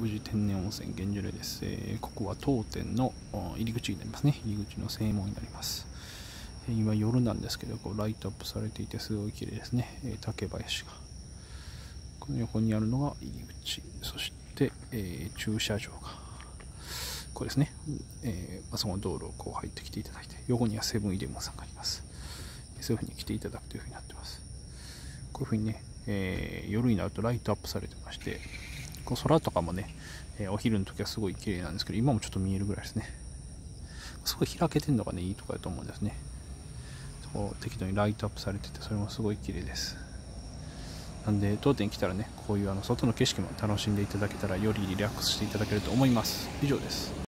宇治天然温泉源樹霊です、えー、ここは当店の入り口になりますね。入り口の正門になります、えー、今夜なんですけどこうライトアップされていてすごい綺麗ですね、えー、竹林が。この横にあるのが入り口。そして、え駐車場が。これですね、えー、その道路をこう入ってきていただいて横にはセブンイレブンさんがあります。そういう風に来ていただくという風になってます。こういう風にね、え夜になるとライトアップされてまして空とかもね、え、お昼の時はすごい綺麗なんですけど、今もちょっと見えるぐらいですね。すごい開けてるのがね、いいとこだと思うんですね。こう適度にライトアップされてて、それもすごい綺麗です。なんで、当店来たらね、こういうあの外の景色も楽しんでいただけたら、よりリラックスしていただけると思います。以上です。